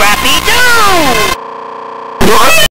crappy.